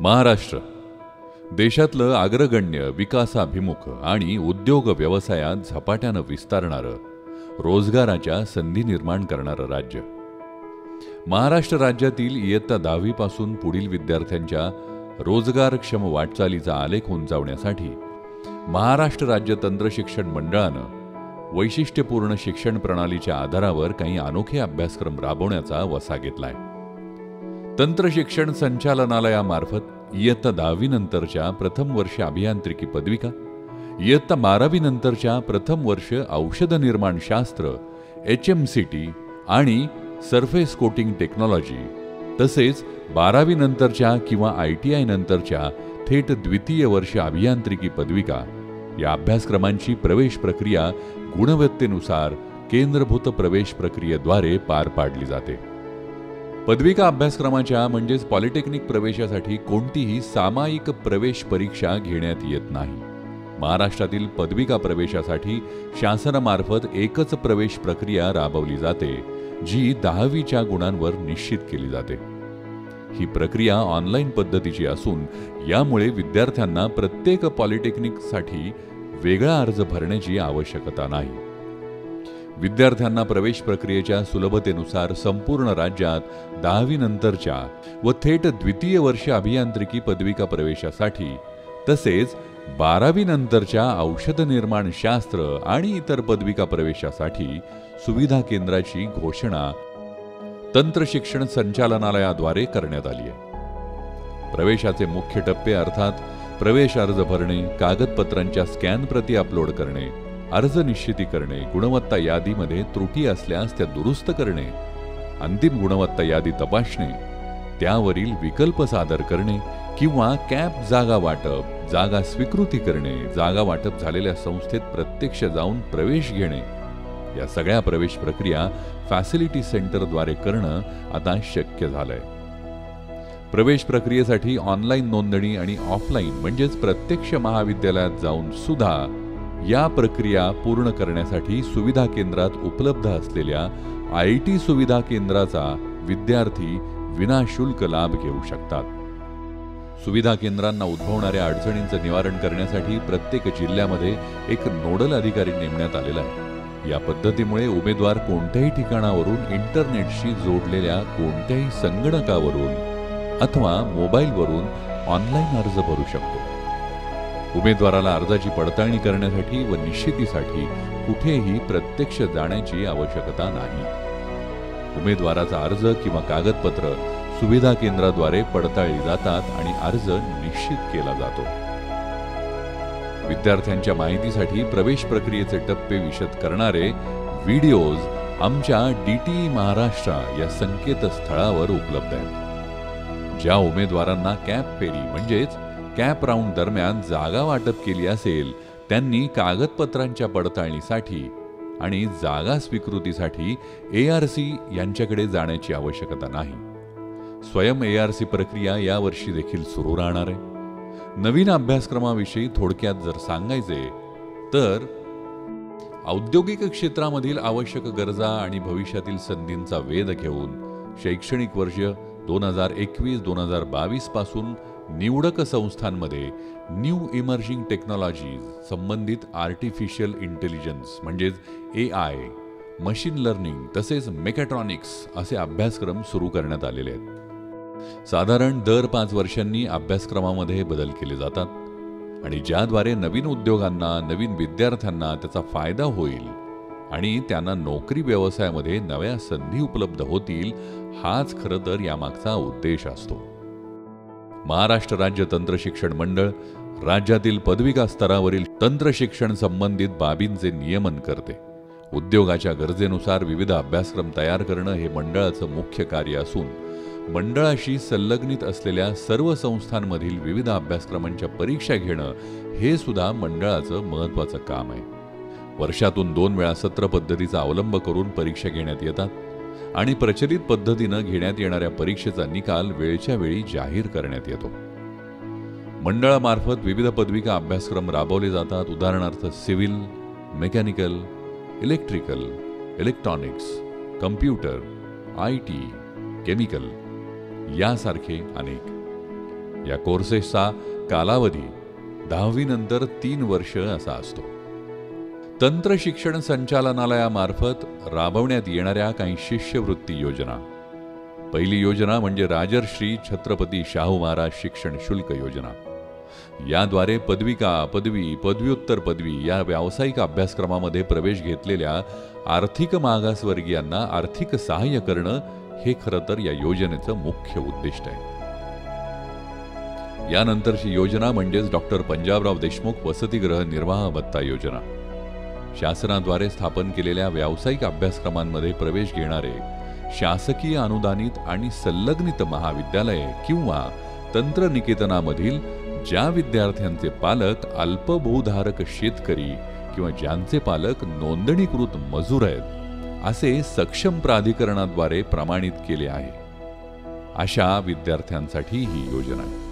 महाराष्ट्र. देशातलं अग्रगण्य विकासाभिमुख आणि उद्योग व्यवसायात झपाट्यानं विस्तारणारं रोजगाराच्या संधी निर्माण करणारं राज्य. महाराष्ट्र राज्यातील इयत्ता दहावीपासून पुढील विद्यार्थ्यांच्या रोजगारक्षम वाटचालीचा आलेख उंचावण्यासाठी महाराष्ट्र राज्य तंत्र शिक्षण मंडळानं वैशिष्ट्यपूर्ण शिक्षण प्रणालीच्या आधारावर काही अनोखे अभ्यासक्रम राबवण्याचा वसा घेतलाय. आहे शिक्षण संचालनालयामार्फत इयत्ता दहावीनंतरच्या प्रथम वर्ष अभियांत्रिकी पदविका इयत्ता बारावीनंतरच्या प्रथम वर्ष औषध निर्माणशास्त्र एच एम सी टी आणि सरफेस कोटिंग टेक्नॉलॉजी तसेच बारावीनंतरच्या किंवा आय टी आय नंतरच्या थेट द्वितीय वर्ष अभियांत्रिकी पदविका. या अभ्यासक्रमांची प्रवेश प्रक्रिया गुणवत्तेनुसार केंद्रभूत प्रवेश प्रक्रियेद्वारे पार पाडली जाते. पदविका अभ्यासक्रमाच्या म्हणजेच पॉलिटेक्निक प्रवेशासाठी कोणतीही सामायिक प्रवेश परीक्षा घेण्यात येत नाही. महाराष्ट्रातील पदविका प्रवेशासाठी शासनामार्फत एकच प्रवेश प्रक्रिया राबवली जाते जी दहावीच्या गुणांवर निश्चित केली जाते. ही प्रक्रिया ऑनलाईन पद्धतीची असून यामुळे विद्यार्थ्यांना प्रत्येक पॉलिटेक्निकसाठी वेगळा अर्ज भरण्याची आवश्यकता नाही. विद्यार्थ्यांना प्रवेश प्रक्रियेच्या सुलभतेनुसार संपूर्ण राज्यात दहावी नंतरच्या व थेट द्वितीय वर्ष अभियांत्रिकी पदविका प्रवेशासाठी तसेच बारावी नंतरच्या औषध निर्माण शास्त्र आणि इतर पदविका प्रवेशासाठी सुविधा केंद्राची घोषणा तंत्र शिक्षण संचालनालयाद्वारे करण्यात आली आहे. प्रवेशाचे मुख्य टप्पे अर्थात प्रवेश अर्ज भरणे कागदपत्रांच्या स्कॅन प्रती अपलोड करणे अर्ज निश्चिती करणे गुणवत्ता यादीमध्ये त्रुटी असल्यास त्या दुरुस्त करणे अंतिम गुणवत्ता यादी तपासणे त्यावरील विकल्प सादर करणे किंवा कॅप जागा वाटप जागा स्वीकृती करणे जागा वाटप झालेल्या संस्थेत प्रत्यक्ष जाऊन प्रवेश घेणे. या सगळ्या प्रवेश प्रक्रिया फॅसिलिटी सेंटरद्वारे करणं आता शक्य झालंय. प्रवेश प्रक्रियेसाठी ऑनलाईन नोंदणी आणि ऑफलाईन म्हणजेच प्रत्यक्ष महाविद्यालयात जाऊन सुद्धा या प्रक्रिया पूर्ण करण्यासाठी सुविधा केंद्रात उपलब्ध असलेल्या आय टी सुविधा केंद्राचा विद्यार्थी विनाशुल्क लाभ घेऊ शकतात. सुविधा केंद्रांना उद्भवणाऱ्या अडचणींचं निवारण करण्यासाठी प्रत्येक जिल्ह्यामध्ये एक नोडल अधिकारी नेमण्यात आलेला आहे. या पद्धतीमुळे उमेदवार कोणत्याही ठिकाणावरून इंटरनेटशी जोडलेल्या कोणत्याही संगणकावरून अथवा मोबाईलवरून ऑनलाईन अर्ज भरू शकतो. उमेदवाराला अर्जाची पडताळणी करण्यासाठी व निश्चितीसाठी कुठेही प्रत्यक्ष जाण्याची आवश्यकता नाही. उमेदवाराचा अर्ज किंवा कागदपत्र सुविधा केंद्राद्वारे पडताळली जातात आणि अर्ज निश्चित केला जातो. विद्यार्थ्यांच्या माहितीसाठी प्रवेश प्रक्रियेचे टप्पे विशद करणारे व्हिडिओज आमच्या डीटी महाराष्ट्र या संकेतस्थळावर उपलब्ध आहेत. ज्या उमेदवारांना कॅप फेरी म्हणजेच कॅप राऊंड दरम्यान जागा वाटप केली असेल त्यांनी कागदपत्रांच्या पडताळणीसाठी आणि जागा स्वीकृतीसाठी ए आर सी यांच्याकडे जाण्याची आवश्यकता नाही. स्वयं ए आर सी प्रक्रिया यावर्षी देखील सुरू राहणार आहे. नवीन अभ्यासक्रमाविषयी थोडक्यात जर सांगायचे तर औद्योगिक क्षेत्रामधील आवश्यक गरजा आणि भविष्यातील संधींचा वेध घेऊन शैक्षणिक वर्ष दोन हजार एकवीस दोन हजार बावीसपासून निवडक संस्थांमध्ये न्यू इमर्जिंग टेक्नॉलॉजीज संबंधित आर्टिफिशियल इंटेलिजन्स म्हणजेच ए आय मशीन लर्निंग तसेच मेकॅट्रॉनिक्स असे अभ्यासक्रम सुरू करण्यात आलेले आहेत. साधारण दर पाच वर्षांनी अभ्यासक्रमामध्ये बदल केले जातात आणि ज्याद्वारे नवीन उद्योगांना नवीन विद्यार्थ्यांना त्याचा फायदा होईल आणि त्यांना नोकरी व्यवसायामध्ये नव्या संधी उपलब्ध होतील हाच खरं तर यामागचा उद्देश असतो. महाराष्ट्र राज्य तंत्र शिक्षण मंडळ राज्यातील पदविका स्तरावरील तंत्रशिक्षण संबंधित बाबींचे नियमन करते. उद्योगाच्या गरजेनुसार विविध अभ्यासक्रम तयार करणं हे मंडळाचं मुख्य कार्य असून मंडळाशी संलग्नित असलेल्या सर्व संस्थांमधील विविध अभ्यासक्रमांच्या परीक्षा घेणं हे सुद्धा मंडळाचं महत्वाचं काम आहे. वर्षातून दोन वेळा सत्र पद्धतीचा अवलंब करून परीक्षा घेण्यात येतात. आणि प्रचलित पद्धतीनं घेण्यात येणाऱ्या परीक्षेचा निकाल वेळच्या वेळी जाहीर करण्यात येतो. मंडळामार्फत विविध पदविका अभ्यासक्रम राबवले जातात. उदाहरणार्थ civil mechanical electrical electronics computer I T chemical यासारखे अनेक. या कोर्सेसचा कालावधी दहावीनंतर तीन वर्ष असा असतो. तंत्र शिक्षण संचालनालयामार्फत राबवण्यात येणाऱ्या काही शिष्यवृत्ती योजना. पहिली योजना म्हणजे राजर्श्री छत्रपती शाहू महाराज शिक्षण शुल्क योजना. याद्वारे पदविका पदवी पदव्युत्तर पदवी या व्यावसायिक अभ्यासक्रमामध्ये प्रवेश घेतलेल्या आर्थिक मागासवर्गीयांना आर्थिक सहाय्य करणं हे खरं तर या योजनेचं मुख्य उद्दिष्ट आहे. यानंतरची योजना म्हणजेच डॉक्टर पंजाबराव देशमुख वसतिगृह निर्वाह भत्ता योजना. शासनाद्वारे स्थापन केलेल्या व्यावसायिक अभ्यासक्रमांमध्ये प्रवेश घेणारे शासकीय अनुदानित आणि संलग्नित महाविद्यालये किंवा तंत्रनिकेतनामधील ज्या विद्यार्थ्यांचे पालक अल्पभूधारक शेतकरी किंवा ज्यांचे पालक नोंदणीकृत मजूर आहेत असे सक्षम प्राधिकरणाद्वारे प्रमाणित केले आहे. अशा विद्यार्थ्यांसाठी ही योजना आहे.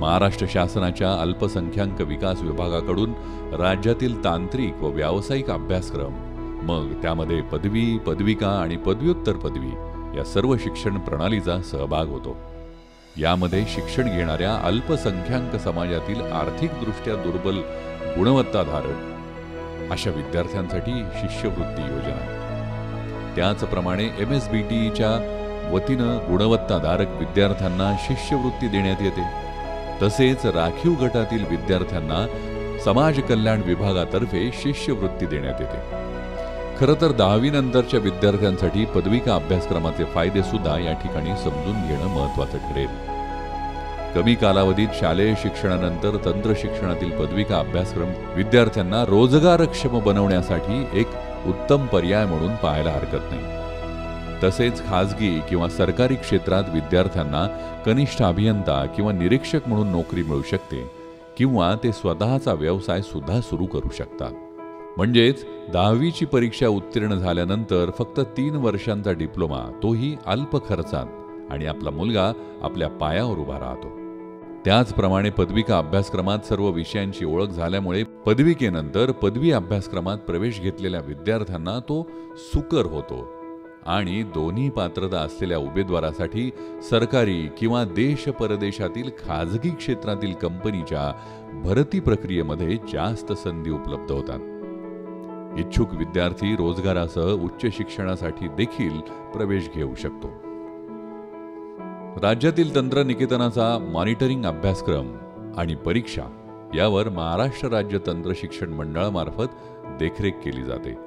महाराष्ट्र शासनाच्या अल्पसंख्याक विकास विभागाकडून राज्यातील तांत्रिक व व्यावसायिक अभ्यासक्रम मग त्यामध्ये पदवी पदविका आणि पदव्युत्तर पदवी या सर्व शिक्षण प्रणालीचा सहभाग होतो. यामध्ये शिक्षण घेणाऱ्या अल्पसंख्याक समाजातील आर्थिकदृष्ट्या दुर्बल गुणवत्ताधारक अशा विद्यार्थ्यांसाठी शिष्यवृत्ती योजना. त्याचप्रमाणे एम एस बी टीच्या वतीनं गुणवत्ताधारक विद्यार्थ्यांना शिष्यवृत्ती देण्यात येते. तसेच राखीव गटातील विद्यार्थ्यांना समाज कल्याण विभागातर्फे शिष्यवृत्ती देण्यात येते. खरं तर दहावी नंतरच्या विद्यार्थ्यांसाठी पदविका अभ्यासक्रमाचे फायदे सुद्धा या ठिकाणी समजून घेणं महत्वाचं ठरेल. कमी कालावधीत शालेय शिक्षणानंतर तंत्र शिक्षणातील पदविका अभ्यासक्रम विद्यार्थ्यांना रोजगारक्षम बनवण्यासाठी एक उत्तम पर्याय म्हणून पाहायला हरकत नाही. तसेच खाजगी किंवा सरकारी क्षेत्रात विद्यार्थ्यांना कनिष्ठ अभियंता किंवा निरीक्षक म्हणून नोकरी मिळू शकते किंवा ते स्वतःचा व्यवसाय सुद्धा सुरू करू शकतात. म्हणजेच दहावीची परीक्षा उत्तीर्ण झाल्यानंतर फक्त तीन वर्षांचा डिप्लोमा तोही अल्प खर्चात आणि आपला मुलगा आपल्या पायावर उभा राहतो. त्याचप्रमाणे पदविका अभ्यासक्रमात सर्व विषयांची ओळख झाल्यामुळे पदविकेनंतर पदवी अभ्यासक्रमात प्रवेश घेतलेल्या विद्यार्थ्यांना तो सुकर होतो. आणि दोन्ही पात्रता असलेल्या उमेदवारासाठी सरकारी किंवा देश परदेशातील खाजगी क्षेत्रातील कंपनीच्या भरती प्रक्रियेमध्ये जास्त संधी उपलब्ध होतात. इच्छुक विद्यार्थी रोजगारासह उच्च शिक्षणासाठी देखील प्रवेश घेऊ शकतो. राज्यातील तंत्रनिकेतनाचा मॉनिटरिंग अभ्यासक्रम आणि परीक्षा यावर महाराष्ट्र राज्य तंत्र शिक्षण मंडळामार्फत देखरेख केली जाते.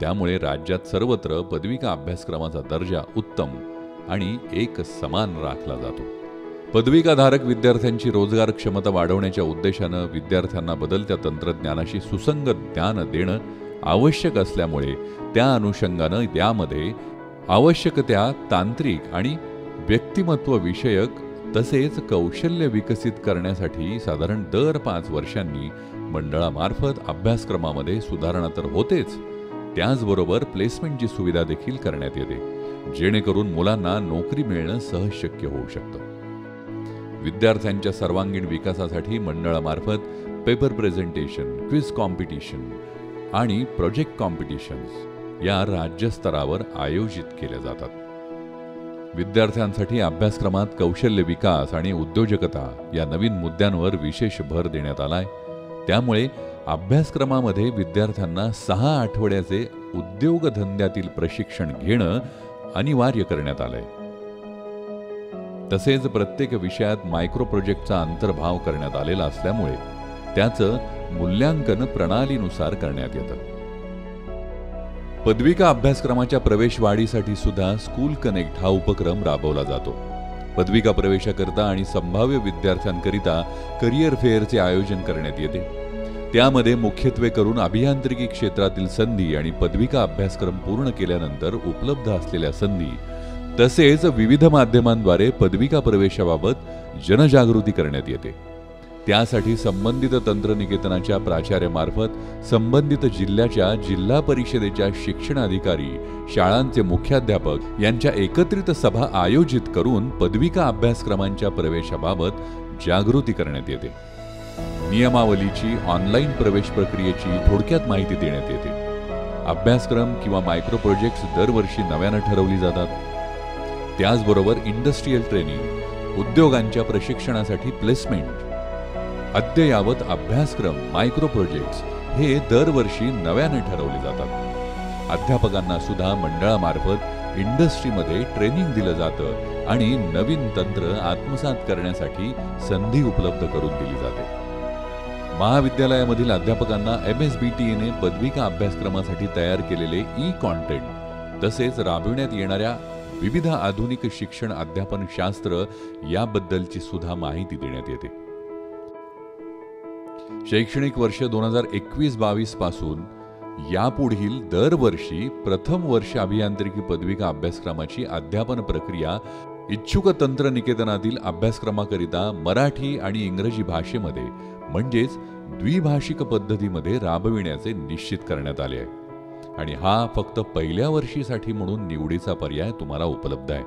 त्यामुळे राज्यात सर्वत्र पदविका अभ्यासक्रमाचा दर्जा उत्तम आणि एक समान राखला जातो. पदविकाधारक विद्यार्थ्यांची रोजगार क्षमता वाढवण्याच्या उद्देशानं विद्यार्थ्यांना बदलत्या तंत्रज्ञानाशी सुसंगत ज्ञान देणं आवश्यक असल्यामुळे त्या अनुषंगानं यामध्ये आवश्यक त्या तांत्रिक आणि व्यक्तिमत्व विषयक तसेच कौशल्य विकसित करण्यासाठी साधारण दर पाच वर्षांनी मंडळामार्फत अभ्यासक्रमामध्ये सुधारणा तर होतेच त्याचबरोबर प्लेसमेंटची सुविधा देखील करण्यात येते जेणेकरून मुलांना नोकरी मिळणं सहज शक्य होऊ शकतं. विद्यार्थ्यांच्या सर्वांगीण विकासासाठी मंडळामार्फत पेपर प्रेझेंटेशन क्विज कॉम्पिटिशन आणि प्रोजेक्ट कॉम्पिटिशन्स या राज्यस्तरावर आयोजित केल्या जातात. विद्यार्थ्यांसाठी अभ्यासक्रमात कौशल्य विकास आणि उद्योजकता या नवीन मुद्द्यांवर विशेष भर देण्यात आलाय. त्यामुळे अभ्यासक्रमामध्ये विद्यार्थ्यांना सहा आठवड्याचे उद्योगधंद्यातील प्रशिक्षण घेणं अनिवार्य करण्यात आलंय. तसेच प्रत्येक विषयात मायक्रो प्रोजेक्टचा अंतर्भाव करण्यात आलेला असल्यामुळे त्याचं मूल्यांकन प्रणालीनुसार करण्यात येतं. पदविका अभ्यासक्रमाच्या प्रवेशवाढीसाठी सुद्धा स्कूल कनेक्ट हा उपक्रम राबवला जातो. पदविका प्रवेशाकरता आणि संभाव्य विद्यार्थ्यांकरिता करिअर फेअरचे आयोजन करण्यात येते. त्यामध्ये मुख्यत्वे करून अभियांत्रिकी क्षेत्रातील संधी आणि पदविका अभ्यासक्रम पूर्ण केल्यानंतर उपलब्ध असलेल्या संधी तसेच विविध माध्यमांद्वारे पदविका प्रवेशाबाबत जनजागृती करण्यात येते. त्यासाठी संबंधित तंत्रनिकेतनाच्या प्राचार्यामार्फत संबंधित जिल्ह्याच्या जिल्हा परिषदेच्या शिक्षण अधिकारी शाळांचे मुख्याध्यापक यांच्या एकत्रित सभा आयोजित करून पदविका अभ्यासक्रमांच्या प्रवेशाबाबत जागृती करण्यात येते. नियमावलीची ऑनलाईन प्रवेश प्रक्रियेची थोडक्यात माहिती देण्यात येते. अभ्यासक्रम किंवा मायक्रो प्रोजेक्ट्स दरवर्षी नव्यानं ठरवली जातात. त्याचबरोबर इंडस्ट्रीयल ट्रेनिंग उद्योगांच्या प्रशिक्षणासाठी प्लेसमेंट अद्ययावत अभ्यासक्रम मायक्रो प्रोजेक्ट्स हे दरवर्षी नव्याने ठरवले जातात. अध्यापकांना सुद्धा मंडळामार्फत इंडस्ट्रीमध्ये ट्रेनिंग दिलं जातं आणि नवीन तंत्र आत्मसात करण्यासाठी संधी उपलब्ध करून दिली जाते. महाविद्यालयामधील अध्यापकांना एम एस बी टी एने पदविका अभ्यासक्रमासाठी तयार केलेले ई कॉन्टेंट तसेच राबविण्यात येणाऱ्या विविध आधुनिक शिक्षण अध्यापन शास्त्र याबद्दलची सुद्धा माहिती देण्यात येते. शैक्षणिक वर्ष दोन हजार एकवीस बावीसपासून यापुढील दरवर्षी प्रथम वर्ष अभियांत्रिकी पदविका अभ्यासक्रमाची अध्यापन प्रक्रिया इच्छुक तंत्र निकेतनातील अभ्यासक्रमाकरिता मराठी आणि इंग्रजी भाषेमध्ये म्हणजेच द्विभाषिक पद्धतीमध्ये राबविण्याचे निश्चित करण्यात आले आहे. आणि हा फक्त पहिल्या वर्षीसाठी म्हणून निवडीचा पर्याय तुम्हाला उपलब्ध आहे.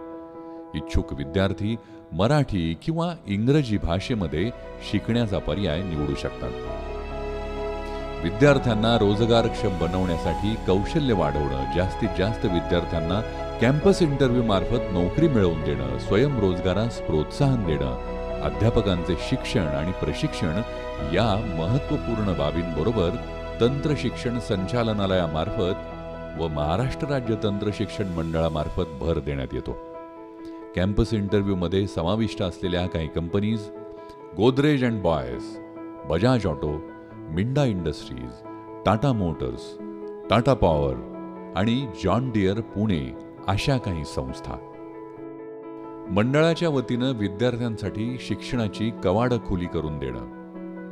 इच्छुक विद्यार्थी मराठी किंवा इंग्रजी भाषेमध्ये शिकण्याचा पर्याय निवडू शकतात. विद्यार्थ्यांना रोजगारक्षम बनवण्यासाठी कौशल्य वाढवणं जास्तीत जास्त विद्यार्थ्यांना कॅम्पस इंटरव्ह्यू मार्फत नोकरी मिळवून देणं स्वयंरोजगारास प्रोत्साहन देणं अध्यापकांचे शिक्षण आणि प्रशिक्षण या महत्त्वपूर्ण बाबींबरोबर तंत्र शिक्षण संचालनालयामार्फत व महाराष्ट्र राज्य तंत्र शिक्षण मंडळामार्फत भर देण्यात येतो. कॅम्पस इंटरव्ह्यूमध्ये समाविष्ट असलेल्या काही companies Godrej and Boyce Bajaj auto Minda industries Tata motors Tata power आणि जॉन डिअर पुणे अशा काही संस्था मंडळाच्या वतीनं विद्यार्थ्यांसाठी शिक्षणाची कवाडं खुली करून देणं.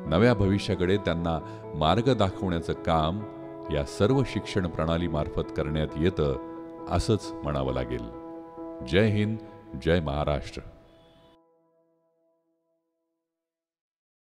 नव्या भविष्याकडे त्यांना मार्ग दाखवण्याचं काम या सर्व शिक्षण प्रणालीमार्फत करण्यात येतं असंच म्हणावं लागेल. जय हिंद जय महाराष्ट्र.